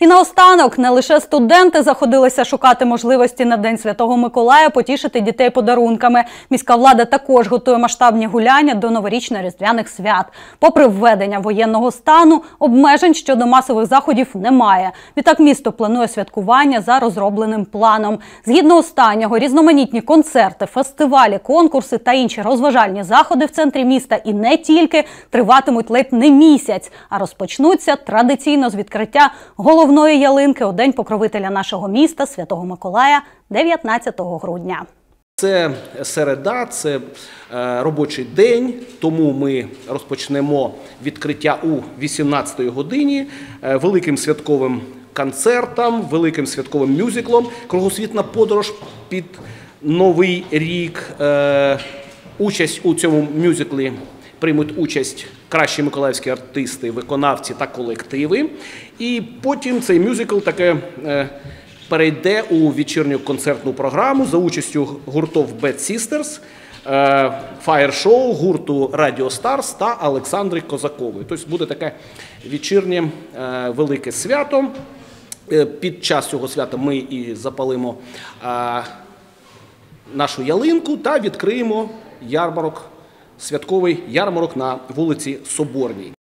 І наостанок не лише студенти заходилися шукати можливості на День Святого Миколая потішити дітей подарунками. Міська влада також готує масштабні гуляння до новорічно-різдвяних свят. Попри введення воєнного стану, обмежень щодо масових заходів немає. Відтак місто планує святкування за розробленим планом. Згідно останнього, різноманітні концерти, фестивалі, конкурси та інші розважальні заходи в центрі міста і не тільки триватимуть ледь не місяць, а розпочнуться традиційно з відкриття головної ялинки у день покровителя нашого міста Святого Миколая 19 грудня. Це середа, це е, робочий день, тому ми розпочнемо відкриття у 18-й годині е, великим святковим концертом, великим святковим мюзиклом Кругосвітна подорож під Новий рік. Е, Участь у цьому мюзиклі приймуть участь кращі миколаївські артисти, виконавці та колективи. І потім цей мюзикл таке. е, перейде у вечірню концертну програму за участю гуртов Bad Sisters, е, Fire Show, гурту Radio Stars та Олександри Козакової. Тобто буде таке вечірнє е, велике свято. Е, Під час цього свята ми і запалимо е, нашу ялинку та відкриємо ярмарок, святковий ярмарок на вулиці Соборній.